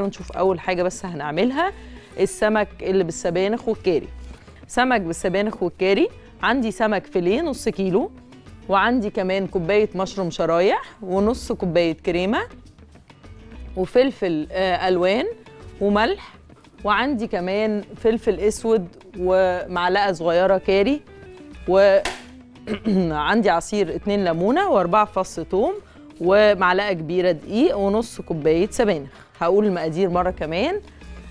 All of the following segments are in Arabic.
نشوف أول حاجة بس هنعملها السمك اللي بالسبانخ والكاري. سمك بالسبانخ والكاري عندي سمك فيليه نص كيلو وعندي كمان كوباية مشروم شرايح ونص كوباية كريمة وفلفل آه، ألوان وملح وعندي كمان فلفل أسود ومعلقة صغيرة كاري وعندي عصير اتنين ليمونة وأربعة فص ثوم ومعلقة كبيرة دقيق ونص كوباية سبانخ. هقول المقادير مرة كمان.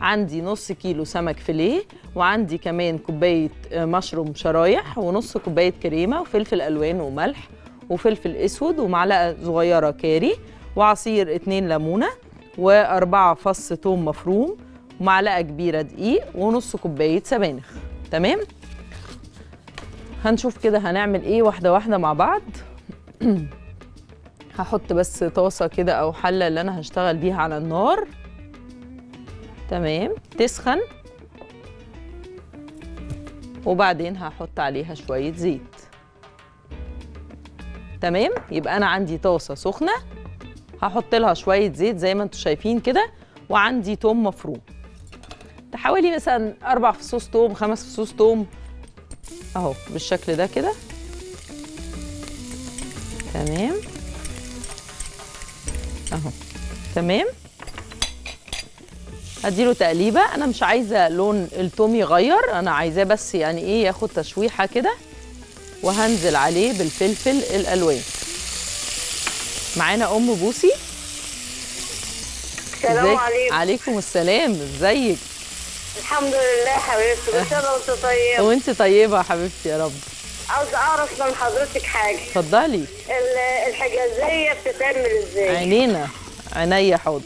عندي نص كيلو سمك فيليه وعندي كمان كوباية آه، مشروم شرايح ونص كوباية كريمة وفلفل ألوان وملح وفلفل أسود ومعلقة صغيرة كاري وعصير اتنين ليمونة وأربعة فص ثوم مفروم ومعلقة كبيرة دقيق ونص كوباية سبانخ. تمام؟ هنشوف كده هنعمل إيه واحدة واحدة مع بعض. هحط بس طاسة كده أو حلة اللي أنا هشتغل بيها على النار. تمام. تسخن. وبعدين هحط عليها شوية زيت. تمام؟ يبقى أنا عندي طاسة سخنة. هحط لها شوية زيت زي ما أنتم شايفين كده وعندي توم مفروم. حوالي مثلا أربع فصوص توم خمس فصوص توم. أهو بالشكل ده كده. تمام؟ أهو. تمام؟ أديله تقليبة. أنا مش عايزة لون التوم يغير. أنا عايزاه بس يعني إيه ياخد تشويحة كده وهنزل عليه بالفلفل الألوان. معانا أم بوسي؟ السلام؟ عليكم. عليكم السلام. إزيك؟ الحمد لله حبيبتي. كل سنه وأنت طيب وأنت طيبة يا حبيبتي يا رب. عاوز أعرف من حضرتك حاجة. اتفضلي. ال- الحجازية بتتعمل إزاي؟ عينينا. عينيا حاضر.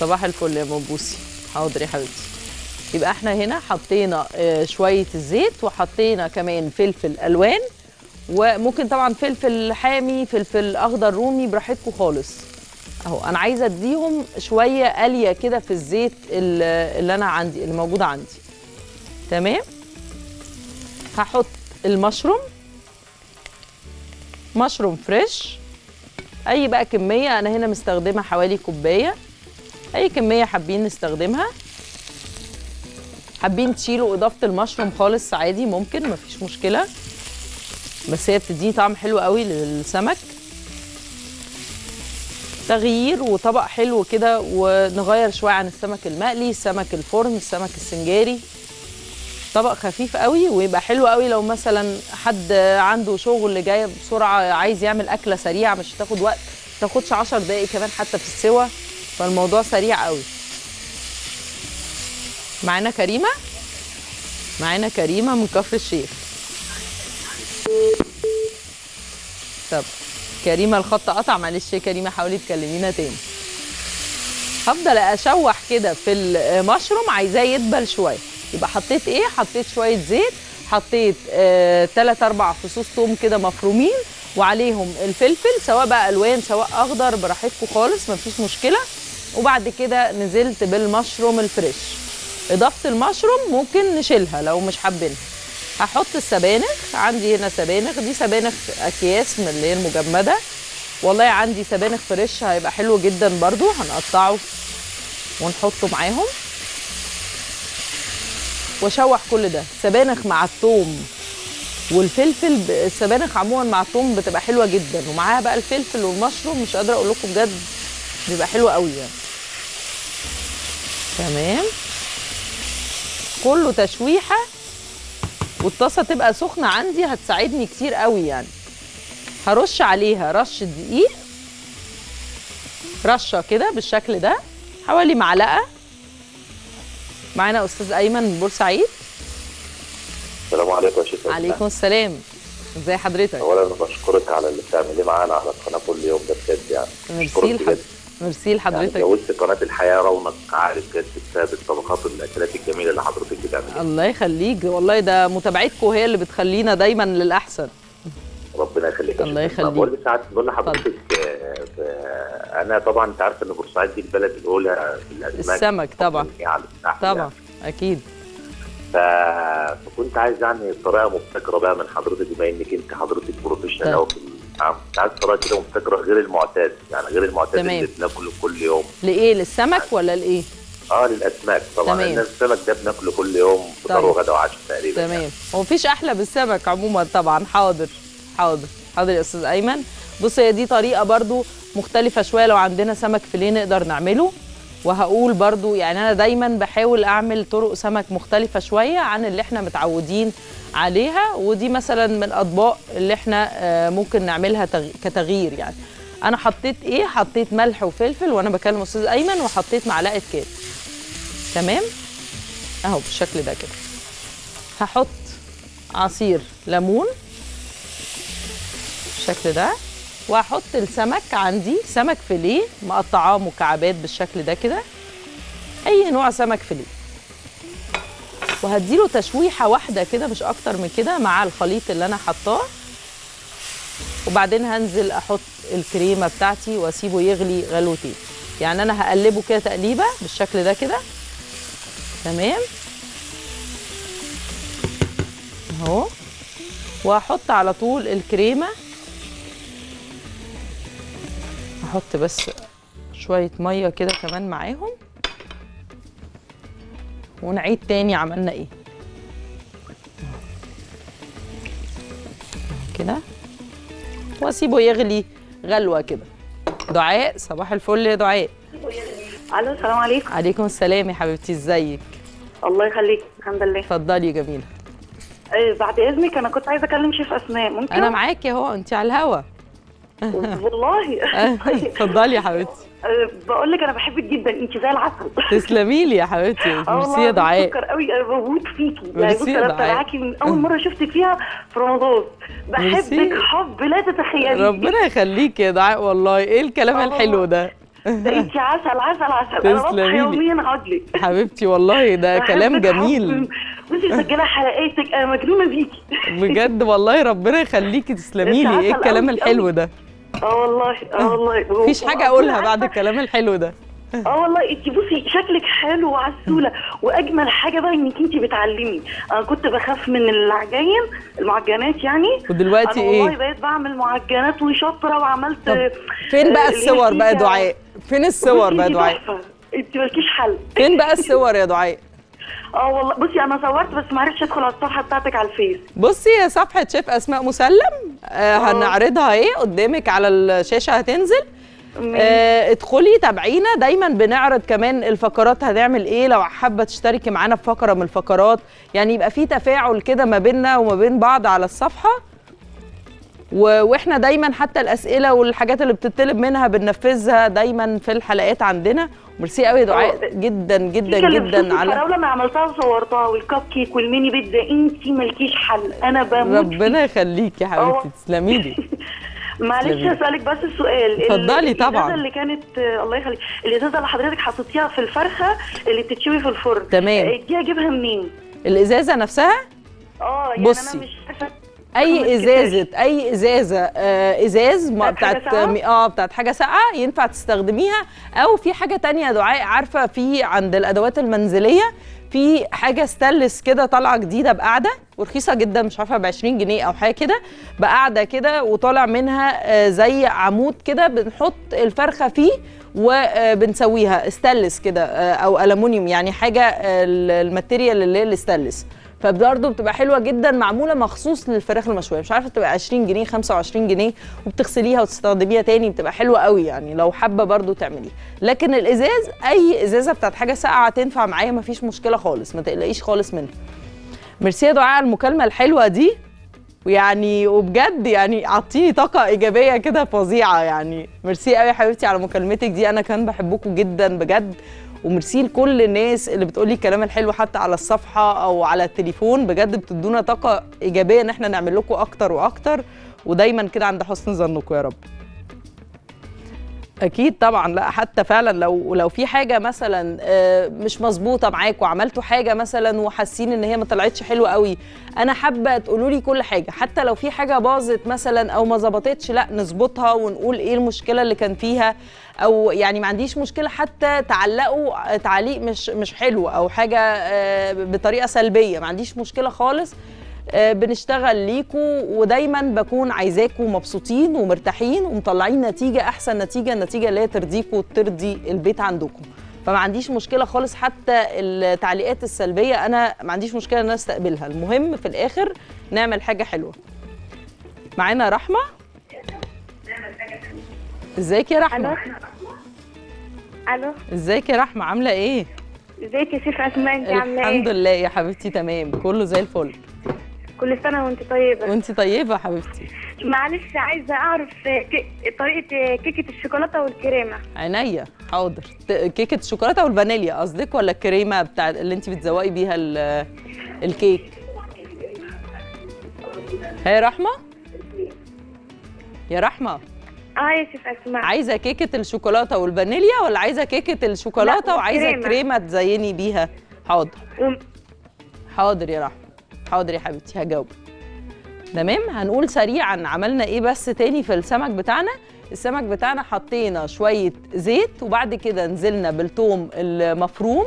صباح الفل يا مبوسي حاضر يا حبيبتي. يبقى إحنا هنا حطينا آه، شوية الزيت وحطينا كمان فلفل ألوان وممكن طبعا فلفل حامي فلفل أخضر رومي براحتكم خالص. أهو أنا عايزة أديهم شوية قليه كده في الزيت ال- اللي أنا عندي اللي موجود عندي. تمام؟ هحط المشروم. مشروم فريش. أي بقى كمية أنا هنا مستخدمة حوالي كوباية. أي كمية حابين نستخدمها. حابين تشيلوا إضافة المشروم خالص عادي ممكن مفيش مشكلة. بس هي بتديني طعم حلو قوي للسمك. تغيير وطبق حلو كده ونغير شوية عن السمك المقلي السمك الفرن السمك السنجاري. طبق خفيف قوي ويبقى حلو قوي لو مثلا حد عنده شغل جاي بسرعة عايز يعمل أكلة سريعة مش تاخد وقت تاخدش 10 دقايق كمان حتى في السوا. فالموضوع سريع قوي. معانا كريمة؟ معانا كريمة من كفر الشيخ. طب كريمة الخط قطع معلش يا كريمة حاولي تكلمينا تاني. هفضل أشوح كده في المشروم عايزاه يدبل شوية. يبقى حطيت إيه؟ حطيت شوية زيت حطيت آه 3 4 فصوص توم كده مفرومين وعليهم الفلفل سواء بقى ألوان سواء أخضر براحتكم خالص مفيش مشكلة. وبعد كده نزلت بالمشروم الفريش. إضافة المشروم ممكن نشيلها لو مش حابينها. هحط السبانخ عندي هنا سبانخ دي سبانخ أكياس من اللي هي المجمدة. والله عندي سبانخ فريش هيبقى حلو جدا برضو هنقطعه ونحطه معاهم. واشوح كل ده. سبانخ مع الثوم. والفلفل السبانخ عموما مع الثوم بتبقى حلوة جدا. ومعاها بقى الفلفل والمشروم مش قادرة أقول لكم بجد. بيبقى حلو قوي يعني. تمام؟ كله تشويحة. والطاسة تبقى سخنة عندي هتساعدني كتير قوي يعني. هرش عليها رشه دقيق. رشة كده بالشكل ده. حوالي معلقة. معانا أستاذ أيمن من بورسعيد. السلام عليكم يا شيخ. عليكم السلام. ازي حضرتك؟ اولا بشكرك على اللي بتعمليه معانا على القناة كل يوم ده بجد يعني. ميرسي لحضرتك. ميرسي يعني لحضرتك. جوزت قناة الحياة رونق عالي بجد بسبب الطبخات والاكلات الجميلة اللي حضرتك بتعمليها. الله يخليك. والله ده متابعتكم هي اللي بتخلينا دايما للأحسن. ربنا يخليك الله. يخليك. بقول لحضرتك أنا طبعا أنت عارف إن بورسعيد دي البلد الأولى في الاسماك السمك طبعا. الساحل طبعا أكيد. ف... فكنت عايز يعني طريقه مبتكرة بقى من حضرتك بما إنك أنت حضرتك professional طيب. أوي في نعم انت عايز طريقه كده مبتكرة غير المعتاد يعني غير المعتاد تمام. اللي بناكله كل يوم. لإيه؟ للسمك ولا لإيه؟ آه للاسماك طبعا. تمام. الناس السمك ده بناكله كل يوم فطار طيب. وغدا وعشاء تقريبا يعني. تمام. هو مفيش أحلى بالسمك عموما طبعا. حاضر حاضر حاضر يا أستاذ أيمن. بص هي دي طريقة برضو مختلفة شوية. لو عندنا سمك فيليه نقدر نعمله. وهقول برضو يعني أنا دايما بحاول أعمل طرق سمك مختلفة شوية عن اللي إحنا متعودين عليها. ودي مثلا من الأطباق اللي إحنا آه، ممكن نعملها تغ- كتغيير يعني. أنا حطيت إيه؟ حطيت ملح وفلفل وأنا بكلم أستاذ أيمن وحطيت معلقة كات تمام؟ أهو بالشكل ده كده. هحط عصير ليمون بالشكل ده. وهحط السمك عندي سمك فيليه مقطعاه مكعبات بالشكل ده كده. أي نوع سمك فيليه. وهديله تشويحة واحدة كده مش أكتر من كده مع الخليط اللي أنا حطاه. وبعدين هنزل أحط الكريمة بتاعتي وأسيبه يغلي غلوتين. يعني أنا هقلبه كده تقليبة بالشكل ده كده. تمام؟ أهو. وهحط على طول الكريمة أحط بس شوية مية كده كمان معاهم. ونعيد تاني عملنا إيه. كده. واسيبه يغلي غلوة كده. دعاء صباح الفل يا دعاء. ألو السلام عليكم. عليكم السلام يا حبيبتي ازيك؟ الله يخليك الحمد لله. اتفضلي يا جميلة. آه بعد إذنك أنا كنت عايزة أكلم شيف اسماء ممكن؟ أنا معاكي أهو انت على الهوا. والله. اتفضلي يا حبيبتي. آه بقول لك أنا بحبك جدا انت زي العسل. تسلمي لي يا حبيبتي ميرسي والله يا دعاء. بفكر قوي أنا بموت فيكي. يعني بصي يا أنا دعاء. متابعاكي من أول مرة شفتك فيها في رمضان. بحبك حب لا تتخيلي. ربنا يخليكي يا دعاء والله. إيه الكلام آه الحلو. ده؟ ده انت عسل عسل عسل. أنا بصحى. يوميا عدلك حبيبتي والله ده كلام جميل. بصي مسجله حلقاتك. أنا مجنونة بيكي. بجد والله ربنا يخليكي تسلمي لي. إيه الكلام الحلو. ده؟ آه والله آه والله. مفيش حاجة أقولها بعد الكلام الحلو ده. آه والله انت بصي شكلك حلو وعسولة. وأجمل حاجة بقى إنك انت بتعلمي. أنا كنت بخاف من العجاين المعجنات يعني. ودلوقتي أنا والله إيه؟ بقيت بعمل معجنات وشاطرة وعملت طب فين بقى آه، الصور بقى. دعاء؟ فين الصور بقى دعاء. انت مالكيش حل. فين بقى الصور يا دعاء؟ آه والله. بصي أنا صورت بس ما عرفتش ادخل على الصفحة بتاعتك على الفيس. بصي يا صفحة شيف أسماء مسلم. آه هنعرضها إيه قدامك على الشاشة هتنزل. آه ادخلي تابعينا. دايما بنعرض كمان الفقرات هنعمل إيه. لو حابة تشتركي معانا في فقرة من الفقرات. يعني يبقى في تفاعل كده ما بيننا وما بين بعض على الصفحة. وإحنا دايما حتى الأسئلة والحاجات اللي بتطلب منها بننفذها دايما في الحلقات عندنا ميرسي قوي يا دعاء. جدا جدا اللي جدا على الفراولة أنا عملتها وصورتها وال cupcake وال mini بيتزا انت مالكيش حل أنا بموت ربنا يخليكي يا حبيبتي. تسلمي لي معلش. اسالك بس السؤال اتفضلي طبعا. الازازه اللي كانت الله يخليك الإزازة اللي حضرتك حطيتيها في الفرخة اللي بتتشوي في الفرن تمام. آه، دي أجيبها منين الإزازة نفسها آه يعني بصي. أنا مش أي إزازة أي إزازة آه إزاز بتاعت؟ آه بتاعت حاجة ساقعة ينفع تستخدميها أو في حاجة تانية دعاء عارفة في عند الأدوات المنزلية في حاجة ستانلس كده طالعة جديدة بقعده ورخيصة جدا مش عارفة ب 20 جنيه أو حاجة كده بقعده كده وطالع منها آه زي عمود كده بنحط الفرخة فيه وبنسويها ستانلس كده آه، أو الومنيوم يعني حاجة آه، ال material اللي هي الستانلس فبرضه بتبقى حلوة جدا معمولة مخصوص للفراخ المشوية. مش عارفة بتبقى 20 جنيه 25 جنيه وبتغسليها وتستخدميها تاني بتبقى حلوة قوي يعني لو حابة برضه تعمليها. لكن الإزاز أي إزازة بتاعت حاجة ساقعة تنفع معايا مفيش مشكلة خالص ما تقلقيش خالص منها. ميرسي يا دعاء على المكالمة الحلوة دي. ويعني وبجد يعني أعطيني طاقة إيجابية كده فظيعة يعني. ميرسي قوي يا حبيبتي على مكالمتك دي أنا كمان بحبكم جدا بجد. وميرسي لكل الناس اللي بتقولي الكلام الحلو حتى على الصفحة أو على التليفون بجد بتدونا طاقة إيجابية إن إحنا نعمل لكم أكتر وأكتر. ودايما كده عند حسن ظنكم يا رب. أكيد طبعا. لا حتى فعلا لو لو في حاجة مثلا آه، مش مظبوطة معاكم وعملتوا حاجة مثلا وحاسين إن هي ما طلعتش حلوة قوي أنا حابة تقولوا لي كل حاجة. حتى لو في حاجة باظت مثلا أو ما ظبطتش لا نظبطها ونقول إيه المشكلة اللي كان فيها. أو يعني ما عنديش مشكلة حتى تعلقوا تعليق مش مش حلو أو حاجة آه، بطريقة سلبية. ما عنديش مشكلة خالص. بنشتغل ليكوا ودايما بكون عايزاكوا مبسوطين ومرتاحين ومطلعين نتيجة أحسن نتيجة النتيجه اللي هي ترضيكوا وترضي البيت عندكم فما عنديش مشكلة خالص حتى التعليقات السلبية أنا ما عنديش مشكلة إن أنا أستقبلها. المهم في الآخر نعمل حاجة حلوة. معانا رحمة؟ إزيك يا رحمة؟ ألو؟ إزيك يا رحمة؟ عاملة إيه؟ إزيك يا شيف أسماء انت عاملة الحمد إيه لله يا حبيبتي تمام. كله زي الفل. كل سنة وانت طيبة. وانت طيبة حبيبتي. معلش عايزة أعرف طريقة كيكة الشوكولاتة والكريمة. عينيا. حاضر. كيكة الشوكولاتة والفانيليا. قصدك ولا الكريمة بتاع اللي انت بتزوقي بيها ال- الكيك؟ هي رحمة؟ يا رحمة. آه يا شيف أسماء. عايزة كيكة الشوكولاتة والفانيليا ولا عايزة كيكة الشوكولاتة لا، وعايزة. كريمة تزيني بيها؟ حاضر. حاضر يا رحمة. حاضر يا حبيبتي هجاوب تمام؟ هنقول سريعا عملنا إيه بس تاني في السمك بتاعنا؟ السمك بتاعنا حطينا شوية زيت وبعد كده نزلنا بالثوم المفروم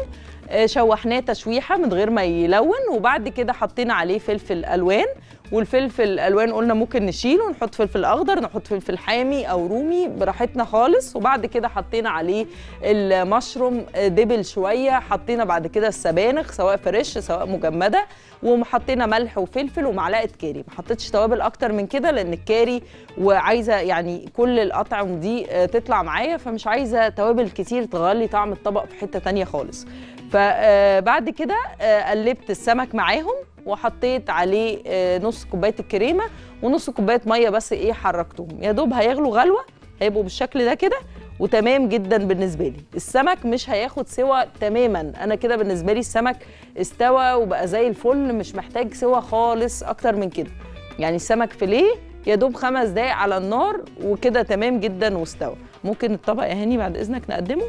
آه، شوحناه تشويحة من غير ما يلون وبعد كده حطينا عليه فلفل ألوان. والفلفل الألوان قلنا ممكن نشيله نحط فلفل أخضر نحط فلفل حامي أو رومي براحتنا خالص. وبعد كده حطينا عليه المشروم آه، دبل شوية حطينا بعد كده السبانخ سواء fresh سواء مجمدة وحطينا ملح وفلفل ومعلقة كاري. ما حطيتش توابل أكتر من كده لأن الكاري وعايزة يعني كل الأطعم دي آه، تطلع معايا. فمش عايزة توابل كتير تغلي طعم الطبق في حتة تانية خالص. فبعد كده آه، قلبت السمك معاهم. وحطيت عليه آه، نص كوباية الكريمة ونص كوباية مية بس إيه حركتهم. يا دوب هيغلوا غلوة هيبقوا بالشكل ده كده وتمام جدا بالنسبة لي. السمك مش هياخد سوى تماما. أنا كده بالنسبة لي السمك استوى وبقى زي الفل مش محتاج سوى خالص أكتر من كده. يعني السمك فيليه يا دوب خمس دقايق على النار وكده تمام جدا واستوى. ممكن الطبق يا هاني بعد إذنك نقدمه؟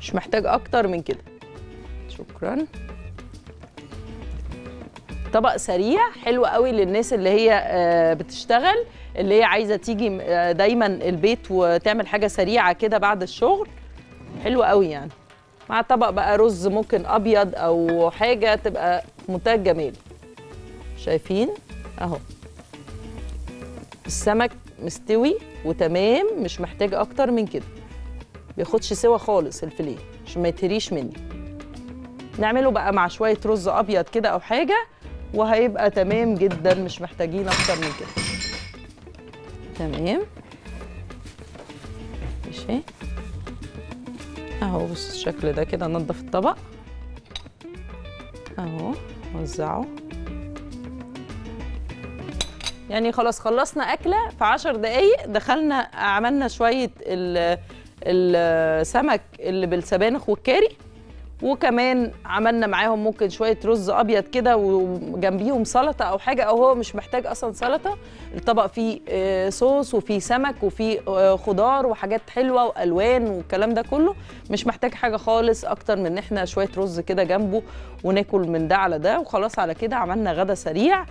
مش محتاج أكتر من كده. شكرا. طبق سريع حلو قوي للناس اللي هي آه، بتشتغل اللي هي عايزة تيجي آه، دايما البيت وتعمل حاجة سريعة كده بعد الشغل. حلو قوي يعني. مع طبق بقى رز ممكن أبيض أو حاجة تبقى منتهى الجمال. شايفين؟ أهو. السمك مستوي وتمام مش محتاج أكتر من كده. بياخدش سوا خالص الفيليه عشان ما يتهريش مني. نعمله بقى مع شوية رز أبيض كده أو حاجة. وهيبقى تمام جدا مش محتاجين أكتر من كده. تمام. ماشي. أهو بص الشكل ده كده ننضف الطبق. أهو وزعه. يعني خلاص خلصنا أكلة في عشر دقايق. دخلنا عملنا شوية ال- السمك اللي بالسبانخ والكاري. وكمان عملنا معاهم ممكن شوية رز أبيض كده وجنبيهم سلطة أو حاجة. أو هو مش محتاج أصلا سلطة. الطبق فيه آه، صوص وفيه سمك وفيه آه، خضار وحاجات حلوة وألوان والكلام ده كله. مش محتاج حاجة خالص أكتر من إن إحنا شوية رز كده جنبه وناكل من ده على ده. وخلاص على كده عملنا غدا سريع.